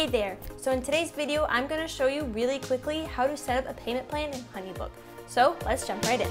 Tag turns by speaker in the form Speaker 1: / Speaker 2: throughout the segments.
Speaker 1: Hey there! So in today's video, I'm going to show you really quickly how to set up a payment plan in HoneyBook. So let's jump right in.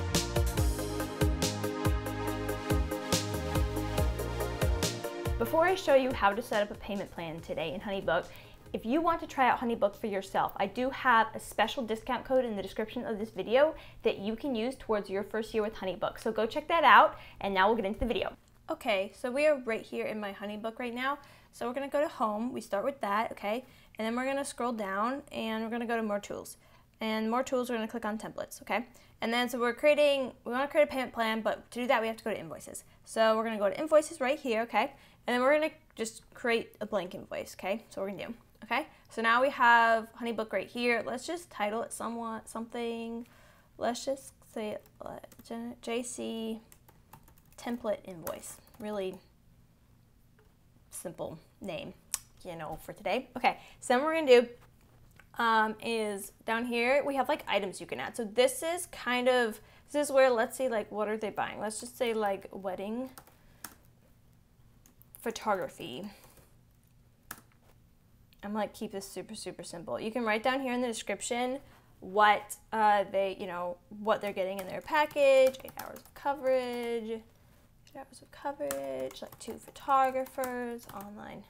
Speaker 1: Before I show you how to set up a payment plan today in HoneyBook, if you want to try out HoneyBook for yourself, I do have a special discount code in the description of this video that you can use towards your first year with HoneyBook. So go check that out, and now we'll get into the video. Okay, so we are right here in my HoneyBook right now. So we're gonna go to home, we start with that, okay? And then we're gonna scroll down and we're gonna go to more tools. And more tools, we're gonna click on templates, okay? And then so we're creating, we wanna create a payment plan, but to do that we have to go to invoices. So we're gonna go to invoices right here, okay? And then we're gonna just create a blank invoice, okay? So we're gonna do, okay? So now we have HoneyBook right here. Let's just title it somewhat, something, let's just say uh, JC template invoice. Really simple name, you know, for today. Okay, so then we're gonna do um, is down here, we have like items you can add. So this is kind of, this is where, let's say like, what are they buying? Let's just say like wedding photography. I'm like, keep this super, super simple. You can write down here in the description what uh, they, you know, what they're getting in their package, eight hours of coverage, hours of coverage, like two photographers, online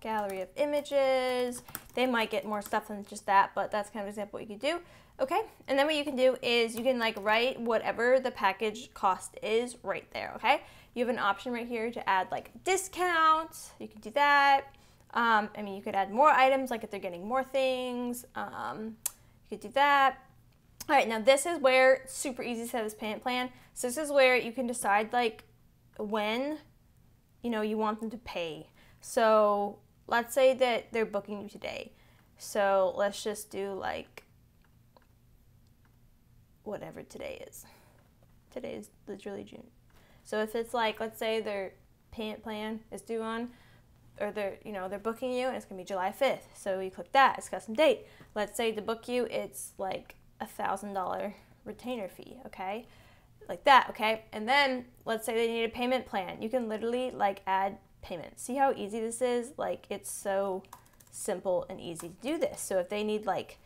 Speaker 1: gallery of images. They might get more stuff than just that, but that's kind of an example what you could do. Okay, and then what you can do is you can like write whatever the package cost is right there, okay? You have an option right here to add like discounts, you can do that. Um, I mean, you could add more items, like if they're getting more things, um, you could do that. All right, now this is where super easy to set this payment plan. So this is where you can decide like when, you know, you want them to pay. So let's say that they're booking you today. So let's just do like whatever today is. Today is literally June. So if it's like, let's say their payment plan is due on, or they're, you know, they're booking you and it's gonna be July 5th. So you click that, it's custom date. Let's say to book you, it's like a thousand dollar retainer fee, okay? Like that, okay? And then let's say they need a payment plan. You can literally like add payments. See how easy this is? Like it's so simple and easy to do this. So if they need like,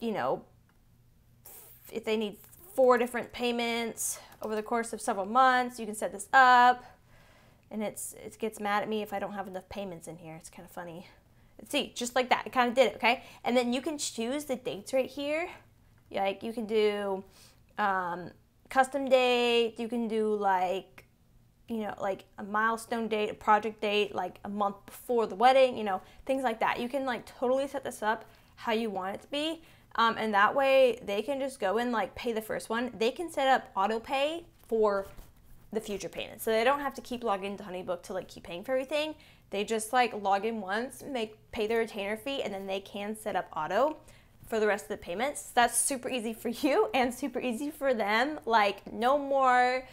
Speaker 1: you know, if they need four different payments over the course of several months, you can set this up. And it's it gets mad at me if I don't have enough payments in here. It's kind of funny. Let's See, just like that, it kind of did it, okay? And then you can choose the dates right here like you can do um, custom date. You can do like you know like a milestone date, a project date, like a month before the wedding. You know things like that. You can like totally set this up how you want it to be. Um, and that way they can just go and like pay the first one. They can set up auto pay for the future payments. So they don't have to keep logging into Honeybook to like keep paying for everything. They just like log in once, make pay the retainer fee, and then they can set up auto for the rest of the payments. That's super easy for you and super easy for them. Like no more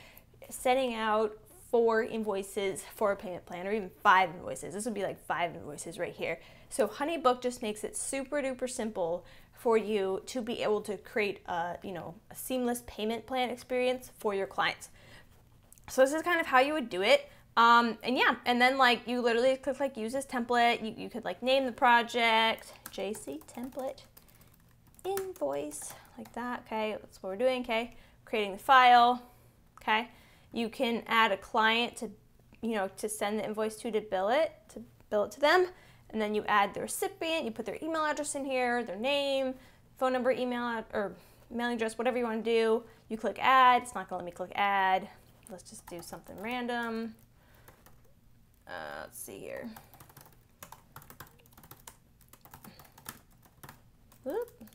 Speaker 1: sending out four invoices for a payment plan or even five invoices. This would be like five invoices right here. So HoneyBook just makes it super duper simple for you to be able to create a, you know, a seamless payment plan experience for your clients. So this is kind of how you would do it. Um, and yeah, and then like you literally click like use this template. You, you could like name the project, JC template invoice like that, okay? That's what we're doing, okay? Creating the file, okay? You can add a client to, you know, to send the invoice to to bill it, to bill it to them. And then you add the recipient, you put their email address in here, their name, phone number, email, or mailing address, whatever you want to do. You click add, it's not gonna let me click add. Let's just do something random. Uh, let's see here.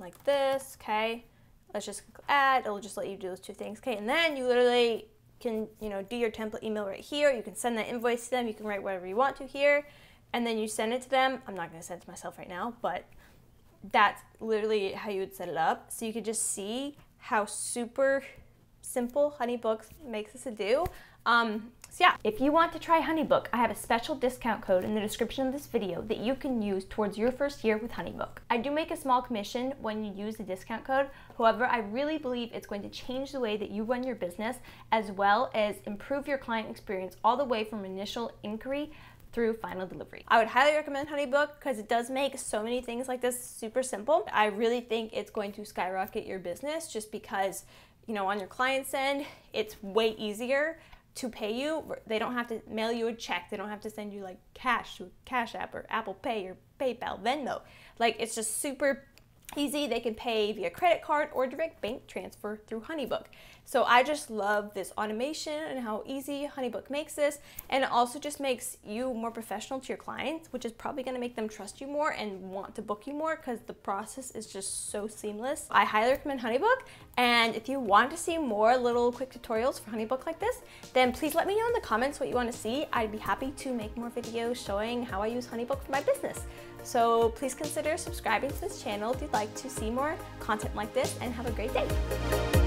Speaker 1: Like this, okay? Let's just add, it'll just let you do those two things, okay? And then you literally can, you know, do your template email right here. You can send that invoice to them. You can write whatever you want to here. And then you send it to them. I'm not going to send it to myself right now, but that's literally how you would set it up. So you could just see how super simple HoneyBook makes this a do. Um, so yeah, if you want to try HoneyBook, I have a special discount code in the description of this video that you can use towards your first year with HoneyBook. I do make a small commission when you use the discount code. However, I really believe it's going to change the way that you run your business as well as improve your client experience all the way from initial inquiry through final delivery. I would highly recommend HoneyBook because it does make so many things like this super simple. I really think it's going to skyrocket your business just because, you know, on your client's end, it's way easier to pay you. They don't have to mail you a check. They don't have to send you like cash to Cash App or Apple Pay or PayPal, Venmo. Like it's just super easy. They can pay via credit card or direct bank transfer through HoneyBook. So I just love this automation and how easy HoneyBook makes this. And it also just makes you more professional to your clients, which is probably gonna make them trust you more and want to book you more because the process is just so seamless. I highly recommend HoneyBook. And if you want to see more little quick tutorials for HoneyBook like this, then please let me know in the comments what you wanna see. I'd be happy to make more videos showing how I use HoneyBook for my business. So please consider subscribing to this channel if you'd like to see more content like this and have a great day.